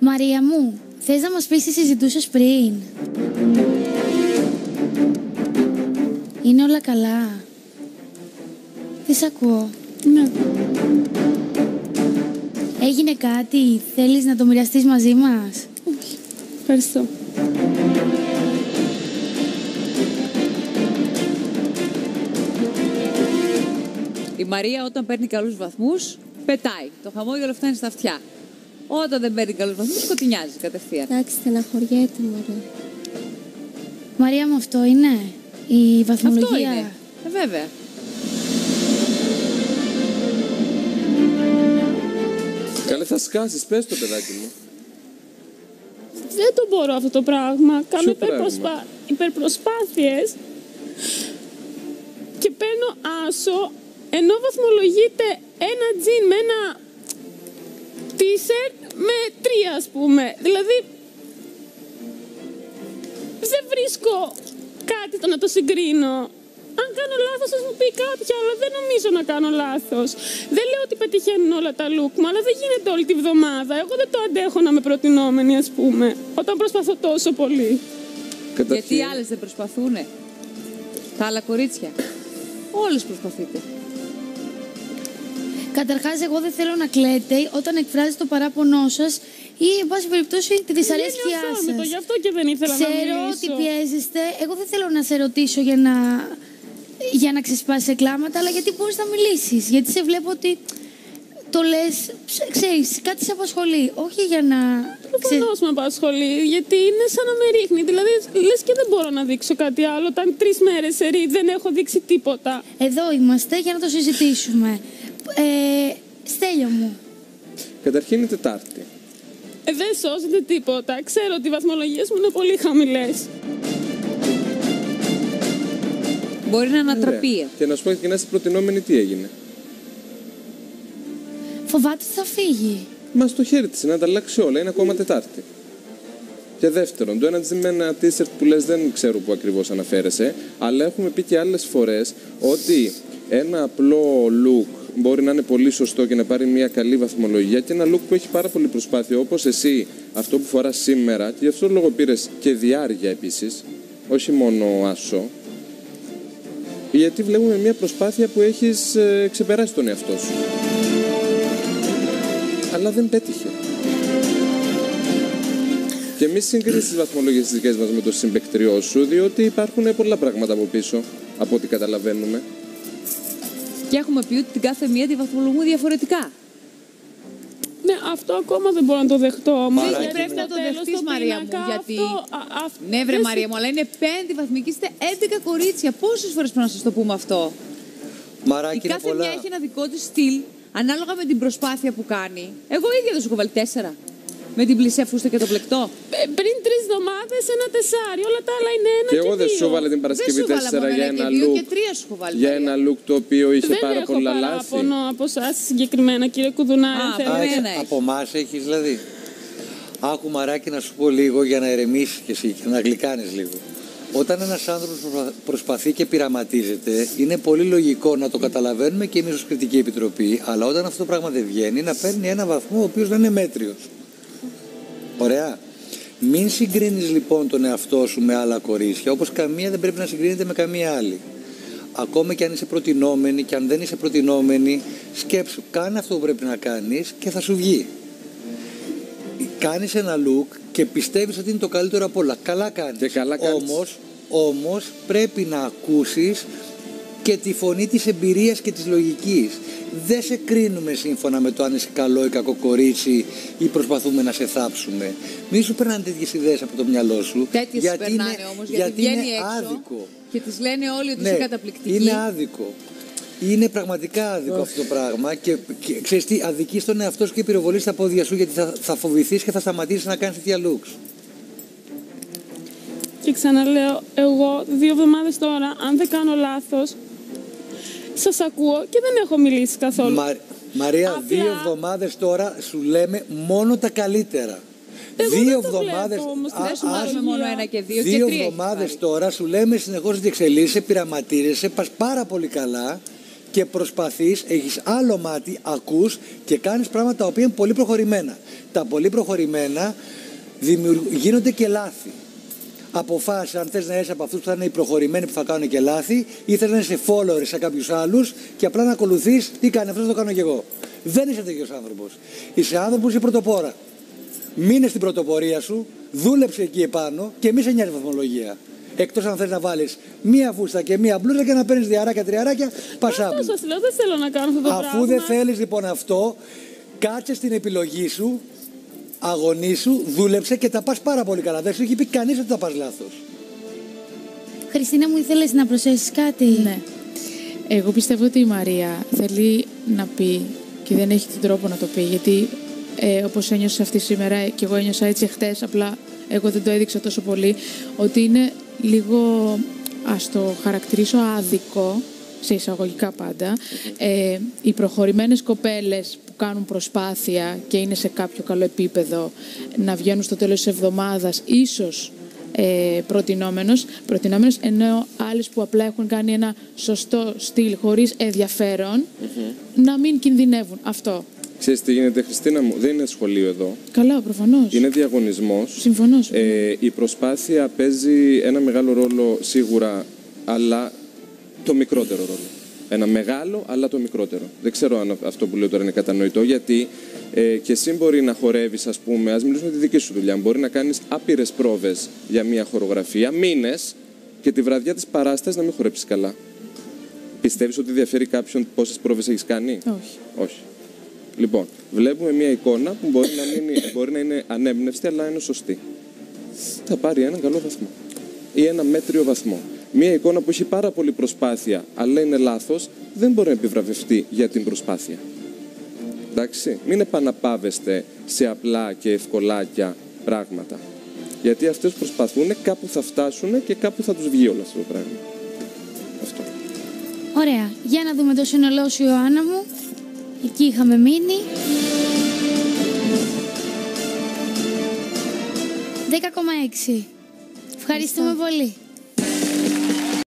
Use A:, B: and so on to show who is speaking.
A: Μαρία μου, θες να μας πεις τι συζητούσες πριν; Είναι όλα καλά. Τι σ' ακούω.
B: Ναι.
A: Έγινε κάτι, θέλεις να το μοιραστείς μαζί μας;
B: Όχι. Ευχαριστώ.
C: Η Μαρία όταν παίρνει καλούς βαθμούς, πετάει. Το χαμόγελο φτάνει στα αυτιά. Όταν δεν παίρνει καλούς βαθμούς, σκοτεινιάζει κατευθείαν.
D: Εντάξει, στεναχωριέται μωρέ.
A: Μαρία μου, αυτό είναι η βαθμολογία;
C: Αυτό είναι. Ε, βέβαια.
E: Καλέ θα σκάσεις, πες το παιδάκι μου.
B: Δεν το μπορώ αυτό το πράγμα. Κάνω
E: Ποιο πράγμα;
B: υπερπροσπά... υπερπροσπάθειες και παίρνω άσο ενώ βαθμολογείται ένα τζιν με ένα τίσερ με τρία ας πούμε. Δηλαδή δεν βρίσκω κάτι το να το συγκρίνω. Αν κάνω λάθος θα μου πει κάποια, αλλά δεν νομίζω να κάνω λάθος. Δεν λέω ότι πετυχαίνουν όλα τα look μου, αλλά δεν γίνεται όλη τη βδομάδα. Εγώ δεν το αντέχω να είμαι προτινόμενη, ας πούμε, όταν προσπαθώ τόσο πολύ.
C: Γιατί οι άλλες δεν προσπαθούνε. Τα άλλα κορίτσια. Όλες προσπαθείτε.
A: Καταρχάς, εγώ δεν θέλω να κλαίτε όταν εκφράζετε το παράπονό σας ή, εν πάση περιπτώσει, τη δυσαρέσκειά
B: Είναι
A: σας.
B: το, γι' αυτό και δεν ήθελα να
A: Ξέρω
B: μιλήσω.
A: ότι πιέζεστε. Εγώ δεν θέλω να σε ρωτήσω για να, για να ξεσπάσει κλάματα, αλλά γιατί μπορείς να μιλήσεις; Γιατί σε βλέπω ότι το λες, ψ- ξέρεις, κάτι σε απασχολεί. Όχι για να...
B: Προφανώς με απασχολεί, γιατί είναι σαν να με ρίχνει. Δηλαδή, λες και δεν μπορώ να δείξω κάτι άλλο. Όταν τρεις μέρες σε ρί, δεν έχω δείξει τίποτα.
A: Εδώ είμαστε για να το συζητήσουμε. Ε, Στέλιο μου,
E: Καταρχήν είναι Τετάρτη.
B: Ε, δεν σώζεται τίποτα. Ξέρω ότι οι βαθμολογίες μου είναι πολύ χαμηλές.
C: Μπορεί να ανατραπεί.
E: Ωραία. Και να σου πω και να είσαι προτινόμενη τι έγινε;
A: φοβάται ότι θα φύγει.
E: Μα στο χέρι της να τα αλλάξει όλα, είναι ακόμα Τετάρτη. Και δεύτερον, το ένα τζιν με ένα t-shirt που λες δεν ξέρω που ακριβώς αναφέρεσαι, αλλά έχουμε πει και άλλες φορές ότι ένα απλό look μπορεί να είναι πολύ σωστό και να πάρει μια καλή βαθμολογία και ένα look που έχει πάρα πολύ προσπάθεια, όπως εσύ, αυτό που φοράς σήμερα, και γι' αυτό το λόγο πήρες και διάρκεια επίσης, όχι μόνο άσο, γιατί βλέπουμε μια προσπάθεια που έχεις ε, ξεπεράσει τον εαυτό σου. Αλλά δεν πέτυχε. Και μη συγκρίνεις τις βαθμολογίες της δικές μας με το συμπεκτριό σου, διότι υπάρχουν πολλά πράγματα από πίσω, από ό,τι καταλαβαίνουμε.
C: Και έχουμε πει ότι την κάθε μία τη βαθμολογούμε διαφορετικά.
B: Ναι, αυτό ακόμα δεν μπορώ να το δεχτώ. Μα
C: Δεν
B: γιατί
C: πρέπει να
B: στο
C: το
B: τέλος,
C: δεχτείς,
B: στο
C: Μαρία μου.
B: πίνακα,
C: Γιατί.
B: αυτό- α- αυ-
C: Ναι, βρε
B: δεν
C: Μαρία
B: συ-
C: μου, αλλά είναι πέμπτη βαθμική. Είστε 11 κορίτσια. Πόσες φορές πρέπει να σας το πούμε αυτό;
F: Μαράκι
C: Η
F: είναι
C: κάθε
F: πολλά.
C: μια έχει ένα δικό της στυλ ανάλογα με την προσπάθεια που κάνει. Εγώ ίδια δεν σου έχω βάλει τέσσερα. Με την πλησία φούστα και το πλεκτό;
B: Ε, Πριν τρεις εβδομάδες ένα τεσάρι. Όλα τα άλλα είναι ένα
E: Και
B: και,
E: εγώ δεν
B: δύο.
E: σου έβαλα την Παρασκευή
C: σου έβαλα
E: 4
C: μόνο
E: για
C: ένα
E: ένα
C: και δύο
E: look.
C: και τρία σου έχω βάλει,
E: Για
C: Μαρία.
E: ένα look το οποίο είχε
B: δεν
E: πάρα
B: έχω
E: πολλά λάθη.
B: παράπονο από εσάς συγκεκριμένα, κύριε Κουδουνάρη. αν
C: Α,
B: θέλετε.
F: Α,
C: Εμένα
F: έχεις-
C: έχεις.
F: από εμάς έχεις δηλαδή. Άκου μαράκι να σου πω λίγο για να ερεμήσεις και εσύ και να γλυκάνεις λίγο. Όταν ένας άνθρωπος προσπα- προσπαθεί και πειραματίζεται, είναι πολύ λογικό να το καταλαβαίνουμε και εμείς ως κριτική επιτροπή, αλλά όταν αυτό το πράγμα δεν βγαίνει, να παίρνει ένα βαθμό ο οποίος να είναι μέτριος. Ωραία. Μην συγκρίνεις λοιπόν τον εαυτό σου με άλλα κορίτσια, όπως καμία δεν πρέπει να συγκρίνεται με καμία άλλη. Ακόμα και αν είσαι προτινόμενη και αν δεν είσαι προτινόμενη, σκέψου, κάνε αυτό που πρέπει να κάνεις και θα σου βγει. Κάνεις ένα look και πιστεύεις ότι είναι το καλύτερο από όλα. Καλά κάνεις.
E: Και καλά κάνεις.
F: Όμως, όμως πρέπει να ακούσεις και τη φωνή της εμπειρίας και της λογικής. Δεν σε κρίνουμε σύμφωνα με το αν είσαι καλό ή κακό κορίτσι ή προσπαθούμε να σε θάψουμε. Μη σου περνάνε τέτοιες ιδέες από το μυαλό σου.
C: Τέτοιες
F: γιατί
C: περνάνε
F: είναι-
C: όμως γιατί,
F: γιατί
C: βγαίνει
F: είναι
C: έξω
F: άδικο.
C: και τη λένε όλοι ότι
F: Ναι,
C: είσαι καταπληκτική.
F: είναι άδικο. Είναι πραγματικά άδικο αυτό το πράγμα και, και ξέρεις τι, αδικείς τον εαυτό σου και πυροβολείς τα πόδια σου γιατί θα, θα φοβηθείς και θα σταματήσεις να κάνεις τέτοια looks.
B: Και ξαναλέω, εγώ δύο εβδομάδες τώρα, αν δεν κάνω λάθος, σας ακούω και δεν έχω μιλήσει καθόλου.
F: Μα- Μαρία,
B: Απλά-
F: δύο εβδομάδες τώρα σου λέμε μόνο τα καλύτερα.
B: Εγώ
F: δύο
B: δεν το
F: εβδομάδες.
B: βλέπω όμως,
F: Α,
C: Δεν σου
F: α,
C: βάζουμε μόνο ένα και δύο,
F: δύο
C: και τρία.
F: εβδομάδες τώρα σου λέμε συνεχώς ότι εξελίσσεσαι, πειραματίζεσαι, πας πάρα πολύ καλά και προσπαθείς, έχεις άλλο μάτι, ακούς και κάνεις πράγματα τα οποία είναι πολύ προχωρημένα. Τα πολύ προχωρημένα δημιουργ- γίνονται και λάθη. Αποφάσισε αν θες να είσαι από αυτούς που θα είναι οι προχωρημένοι που θα κάνουν και λάθη, ή θες να είσαι follower σε κάποιους άλλους και απλά να ακολουθείς τι κάνει αυτός, το κάνω κι εγώ. Δεν είσαι τέτοιος άνθρωπος. Είσαι άνθρωπος που είσαι πρωτοπόρα. Μείνε στην πρωτοπορία σου, δούλεψε εκεί επάνω και μη σε νοιάζει η βαθμολογία. Εκτός αν θες να βάλεις μία φούστα και μία μπλούζα και να παίρνεις διαράκια, τριαράκια, πασάμπι.
B: Αυτός σα λέω, δεν θέλω να κάνω αυτό το πράγμα.
F: Αφού δεν θέλεις λοιπόν αυτό, κάτσε στην επιλογή σου, αγωνίσου, δούλεψε και τα πας πάρα πολύ καλά. Δεν σου έχει πει κανείς ότι τα πας λάθος.
A: Χριστίνα μου, ήθελες να προσθέσεις κάτι;
G: Ναι. Εγώ πιστεύω ότι η Μαρία θέλει να πει και δεν έχει τον τρόπο να το πει γιατί ε, όπως ένιωσε αυτή σήμερα και εγώ ένιωσα έτσι χτες απλά εγώ δεν το έδειξα τόσο πολύ ότι είναι λίγο ας το χαρακτηρίσω άδικο σε εισαγωγικά πάντα ε, οι προχωρημένες κοπέλες που κάνουν προσπάθεια και είναι σε κάποιο καλό επίπεδο να βγαίνουν στο τέλος της εβδομάδας ίσως ε, προτινόμενος, προτινόμενος, ενώ άλλες που απλά έχουν κάνει ένα σωστό στυλ χωρίς ενδιαφέρον, να μην κινδυνεύουν. Αυτό.
E: Ξέρεις τι γίνεται, Χριστίνα μου, δεν είναι σχολείο εδώ.
G: Καλά, προφανώς.
E: Είναι διαγωνισμός.
G: Συμφωνώ. συμφωνώ.
E: Ε, η προσπάθεια παίζει ένα μεγάλο ρόλο σίγουρα, αλλά το μικρότερο ρόλο. Ένα μεγάλο, αλλά το μικρότερο. Δεν ξέρω αν αυτό που λέω τώρα είναι κατανοητό, γιατί ε, και εσύ μπορεί να χορεύεις, ας πούμε, ας μιλήσουμε τη δική σου δουλειά. Μπορεί να κάνεις άπειρες πρόβες για μια χορογραφία, μήνες και τη βραδιά της παράστασης να μην χορέψεις καλά. Πιστεύεις ότι διαφέρει κάποιον πόσες πρόβες έχεις κάνει,
G: Όχι.
E: Όχι. Λοιπόν, βλέπουμε μια εικόνα που μπορεί να, μην, μπορεί να είναι ανέμνευστη, αλλά είναι σωστή. Θα πάρει έναν καλό βαθμό. Ή ένα μέτριο βαθμό. Μια εικόνα που έχει πάρα πολύ προσπάθεια, αλλά είναι λάθος, δεν μπορεί να επιβραβευτεί για την προσπάθεια. Εντάξει, μην επαναπάβεστε σε απλά και ευκολάκια πράγματα. Γιατί αυτές προσπαθούν, κάπου θα φτάσουν και κάπου θα τους βγει όλο αυτό το πράγμα. Αυτό.
A: Ωραία. Για να δούμε το σύνολό σου, Ιωάννα μου. Εκεί είχαμε μείνει. 10,6. Ευχαριστούμε πολύ.